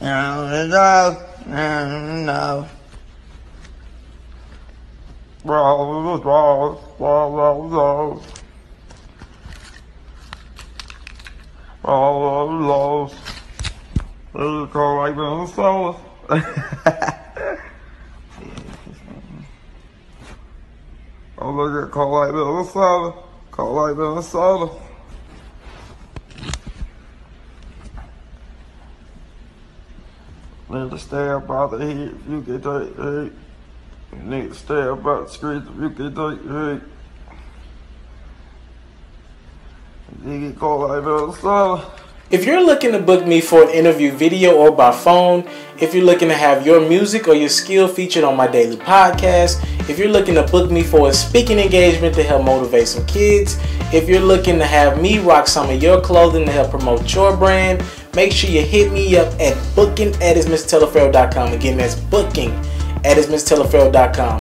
And no, no. Rose, rose, rose, rose. Rose, rose. They call like Minnesota. Oh, look at call like Minnesota. Call like Minnesota. Need to stay about the heat if you get that need to stay about the streets if you get that Minnesota. If you're looking to book me for an interview video or by phone, if you're looking to have your music or your skill featured on my daily podcast, if you're looking to book me for a speaking engagement to help motivate some kids, if you're looking to have me rock some of your clothing to help promote your brand, make sure you hit me up at booking at Again, that's booking at